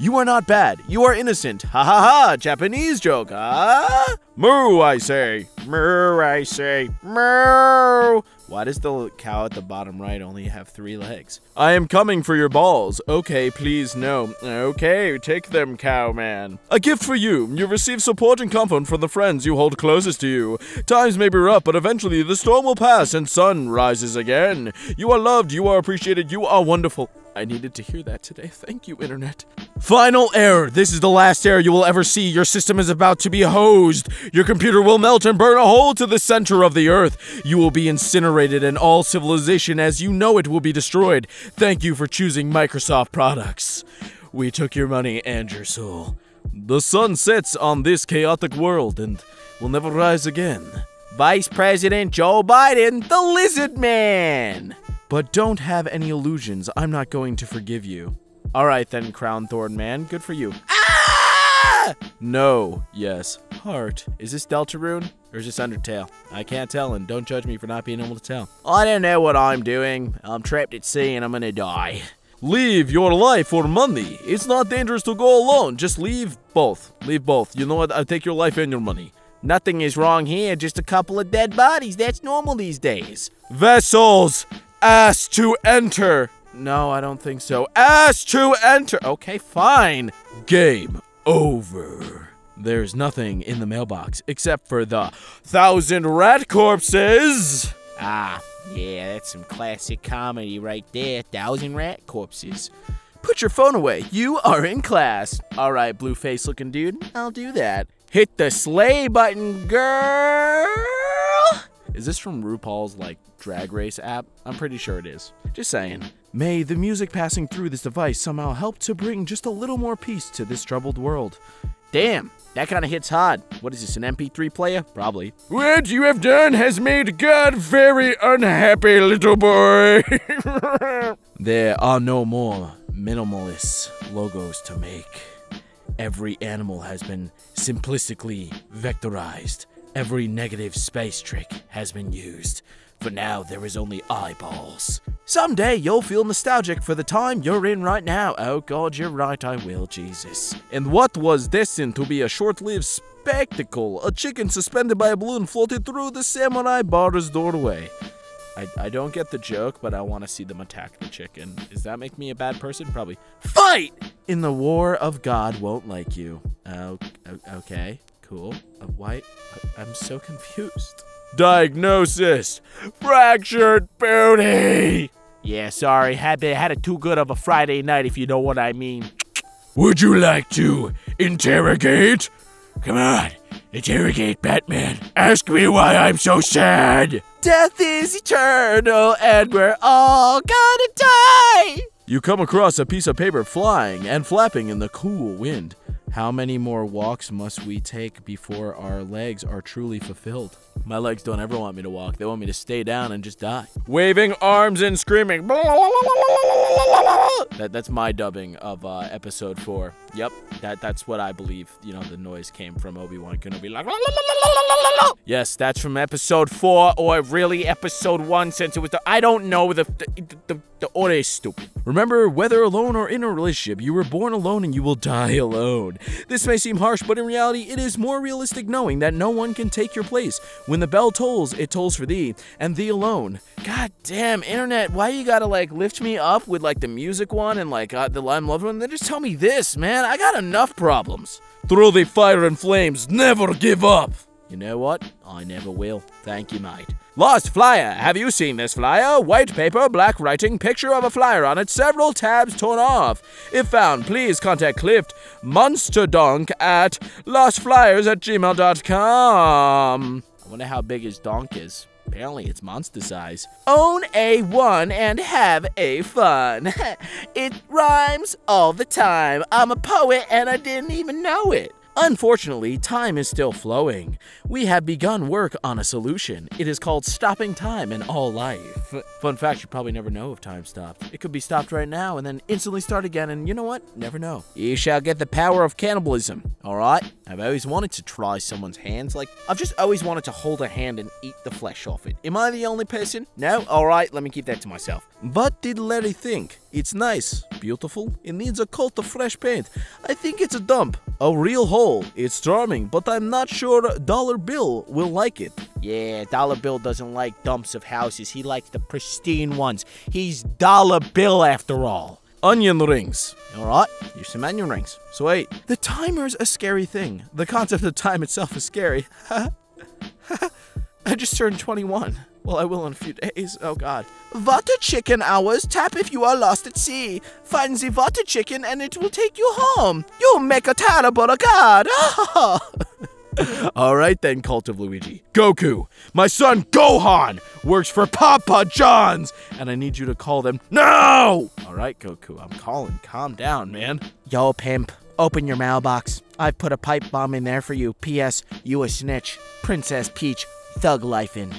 You are not bad. You are innocent. Ha ha ha. Japanese joke. Ah. Moo, I say. Moo, I say. Moo. Why does the cow at the bottom right only have three legs? I am coming for your balls. Okay, please, no. Okay, take them, cow man. A gift for you. You receive support and comfort from the friends you hold closest to you. Times may be rough, but eventually the storm will pass and sun rises again. You are loved, you are appreciated, you are wonderful. I needed to hear that today. Thank you, Internet. Final error. This is the last error you will ever see. Your system is about to be hosed. Your computer will melt and burn a hole to the center of the earth. You will be incinerated, and all civilization as you know it will be destroyed. Thank you for choosing Microsoft products. We took your money and your soul. The sun sets on this chaotic world and will never rise again. Vice President Joe Biden, the Lizard Man. But don't have any illusions. I'm not going to forgive you. All right then, Crown Thorn Man. Good for you. Ah! No. Yes. Heart. Is this Deltarune or is this Undertale? I can't tell, and don't judge me for not being able to tell. I don't know what I'm doing. I'm trapped at sea and I'm gonna die. Leave your life for money. It's not dangerous to go alone. Just leave both. Leave both. You know what? I'll take your life and your money. Nothing is wrong here, just a couple of dead bodies. That's normal these days. Vessels! Ask to enter! No, I don't think so. Ask to enter! Okay, fine. Game over. There's nothing in the mailbox except for the thousand rat corpses! Ah, yeah, that's some classic comedy right there. Thousand rat corpses. Put your phone away. You are in class. All right, blue face looking dude. I'll do that. Hit the sleigh button, girl. Is this from RuPaul's like drag race app? I'm pretty sure it is. Just saying. Mm-hmm. May the music passing through this device somehow help to bring just a little more peace to this troubled world. Damn, that kind of hits hard. What is this, an MP3 player? Probably. What you have done has made God very unhappy, little boy. there are no more minimalist logos to make. Every animal has been simplistically vectorized. Every negative space trick has been used. For now, there is only eyeballs. Someday you'll feel nostalgic for the time you're in right now. Oh god, you're right, I will, Jesus. And what was destined to be a short-lived spectacle, a chicken suspended by a balloon floated through the samurai bar's doorway. I, I don't get the joke, but I want to see them attack the chicken. Does that make me a bad person? Probably. Fight! In the war of God won't like you. Oh, okay, cool. Why? I'm so confused. Diagnosis: Fractured booty. Yeah, sorry. Had had it too good of a Friday night, if you know what I mean. Would you like to interrogate? Come on, interrogate Batman. Ask me why I'm so sad. Death is eternal, and we're all gonna die. You come across a piece of paper flying and flapping in the cool wind. How many more walks must we take before our legs are truly fulfilled? My legs don't ever want me to walk. They want me to stay down and just die. Waving arms and screaming. That, that's my dubbing of uh, episode four. Yep, that that's what I believe. You know, the noise came from Obi Wan Kenobi. Like, yes, that's from episode four, or really episode one, since it was the. I don't know. The the, the, stupid. Remember, whether alone or in a relationship, you were born alone and you will die alone. This may seem harsh, but in reality, it is more realistic knowing that no one can take your place. When the bell tolls, it tolls for thee, and thee alone. God damn, internet, why you gotta like lift me up with like the music one and like uh, the I'm loved one? Then just tell me this, man. I got enough problems. Through the fire and flames, never give up. You know what? I never will. Thank you, mate. Lost flyer. Have you seen this flyer? White paper, black writing, picture of a flyer on it, several tabs torn off. If found, please contact Clift Monsterdonk at lostflyers at gmail.com. I wonder how big his donk is. Apparently, it's monster size. Own a one and have a fun. it rhymes all the time. I'm a poet and I didn't even know it. Unfortunately, time is still flowing. We have begun work on a solution. It is called stopping time in all life. Fun fact, you probably never know if time stopped. It could be stopped right now and then instantly start again, and you know what? Never know. You shall get the power of cannibalism. Alright? I've always wanted to try someone's hands. Like, I've just always wanted to hold a hand and eat the flesh off it. Am I the only person? No? Alright, let me keep that to myself. What did Larry think? It's nice, beautiful. It needs a coat of fresh paint. I think it's a dump, a real hole. It's charming, but I'm not sure Dollar Bill will like it. Yeah, Dollar Bill doesn't like dumps of houses. He likes the pristine ones. He's Dollar Bill after all. Onion rings. Alright, here's some onion rings. So wait, the timer's a scary thing. The concept of time itself is scary. I just turned 21. Well, I will in a few days. Oh, God. Water chicken hours. Tap if you are lost at sea. Find the water chicken and it will take you home. You'll make a terrible god. All right then, Cult of Luigi. Goku, my son Gohan works for Papa John's, and I need you to call them now. All right, Goku, I'm calling. Calm down, man. Yo, pimp, open your mailbox. I've put a pipe bomb in there for you. P.S. You a snitch. Princess Peach, thug life in.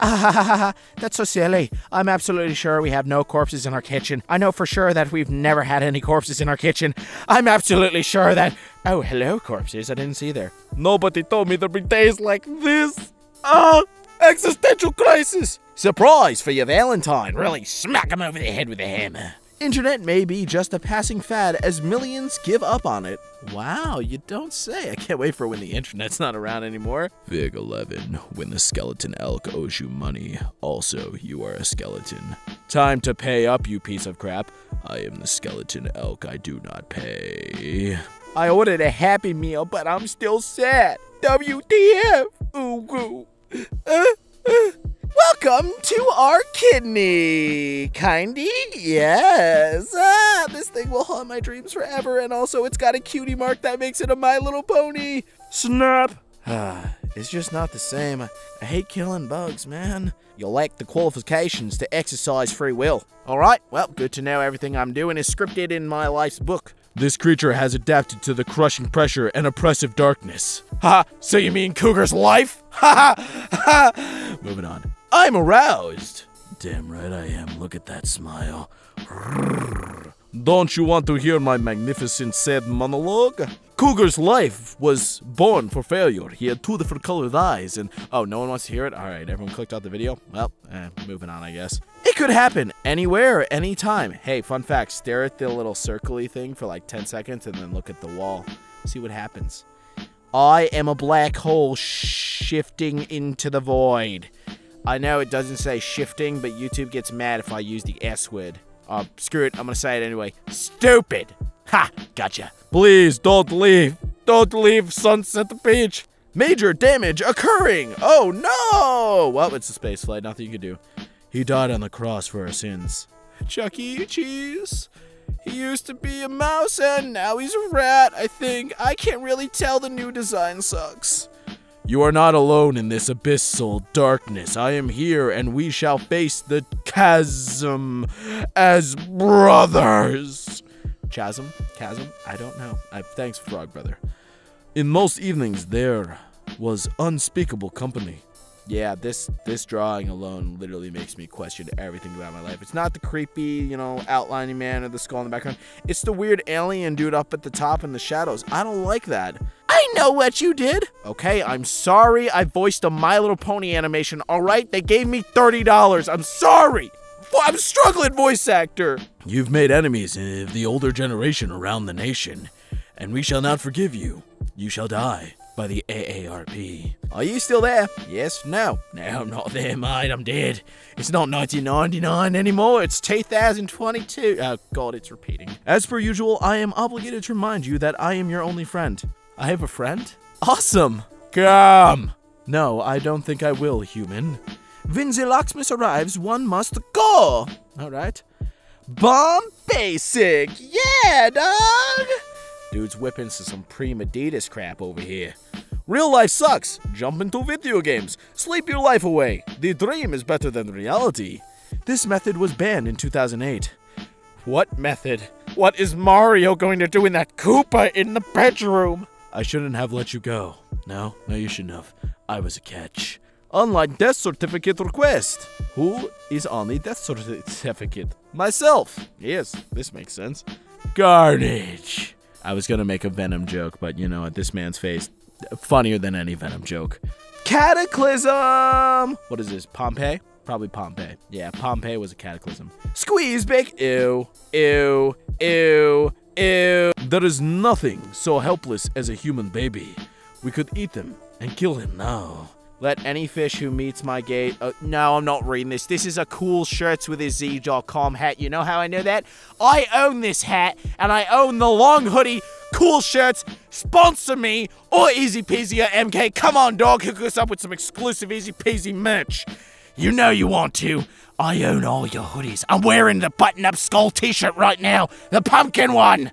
Ah, ha, ha, ha, ha. That's so silly. I'm absolutely sure we have no corpses in our kitchen. I know for sure that we've never had any corpses in our kitchen. I'm absolutely sure that. Oh, hello, corpses. I didn't see there. Nobody told me there'd be days like this. Oh, existential crisis. Surprise for your Valentine. Really smack him over the head with a hammer. Internet may be just a passing fad as millions give up on it. Wow, you don't say. I can't wait for when the internet's not around anymore. Fig 11. When the skeleton elk owes you money, also you are a skeleton. Time to pay up, you piece of crap. I am the skeleton elk. I do not pay. I ordered a happy meal, but I'm still sad. WTF? Ooh, ooh. Uh, uh. Welcome to our kidney, kindy. Yes. Ah, this thing will haunt my dreams forever, and also it's got a cutie mark that makes it a My Little Pony. Snap. Ah, it's just not the same. I, I hate killing bugs, man. You lack the qualifications to exercise free will. All right. Well, good to know everything I'm doing is scripted in my life's book. This creature has adapted to the crushing pressure and oppressive darkness. Ha! So you mean Cougar's life? Ha ha! Ha! Moving on. I'm aroused. Damn right I am. Look at that smile. Don't you want to hear my magnificent sad monologue? Cougar's life was born for failure. He had two different colored eyes, and oh, no one wants to hear it? Alright, everyone clicked out the video? Well, eh, moving on, I guess. It could happen anywhere, anytime. Hey, fun fact stare at the little circly thing for like 10 seconds and then look at the wall. See what happens. I am a black hole shifting into the void. I know it doesn't say shifting, but YouTube gets mad if I use the S word. Uh, screw it, I'm gonna say it anyway. Stupid! Ha! Gotcha. Please don't leave. Don't leave Sunset Beach. Major damage occurring. Oh no! Well, it's a space flight. Nothing you can do. He died on the cross for our sins. Chuck E. Cheese. He used to be a mouse and now he's a rat, I think. I can't really tell the new design sucks. You are not alone in this abyssal darkness. I am here, and we shall face the chasm as brothers. Chasm? Chasm? I don't know. I, thanks, Frog Brother. In most evenings, there was unspeakable company. Yeah, this this drawing alone literally makes me question everything about my life. It's not the creepy, you know, outlining man or the skull in the background. It's the weird alien dude up at the top in the shadows. I don't like that. I know what you did. Okay, I'm sorry I voiced a My Little Pony animation, alright? They gave me $30. I'm sorry. I'm a struggling voice actor. You've made enemies of the older generation around the nation, and we shall not forgive you. You shall die by the AARP. Are you still there? Yes, no. No, I'm not there, mate. I'm dead. It's not 1999 anymore. It's 2022. Oh, God, it's repeating. As per usual, I am obligated to remind you that I am your only friend. I have a friend? Awesome! Come! No, I don't think I will, human. When the locksmith arrives, one must go! Alright. Bomb basic! Yeah, dog! Dude's whipping some prima Adidas crap over here. Real life sucks. Jump into video games. Sleep your life away. The dream is better than reality. This method was banned in 2008. What method? What is Mario going to do in that Koopa in the bedroom? I shouldn't have let you go. No, no, you shouldn't have. I was a catch. Online death certificate request. Who is on the death certificate? Myself. Yes, this makes sense. Carnage. I was gonna make a Venom joke, but you know what? This man's face, funnier than any Venom joke. Cataclysm. What is this? Pompeii? Probably Pompeii. Yeah, Pompeii was a cataclysm. Squeeze big. Ew. Ew. Ew. Ew. There is nothing so helpless as a human baby. We could eat him and kill him now. Let any fish who meets my gate. Uh, no, I'm not reading this. This is a cool shirts with a Z.com hat. You know how I know that? I own this hat, and I own the long hoodie. Cool shirts. Sponsor me or Easy Peasy or MK. Come on, dog. Hook us up with some exclusive Easy Peasy merch. You know you want to. I own all your hoodies. I'm wearing the button up skull t shirt right now, the pumpkin one.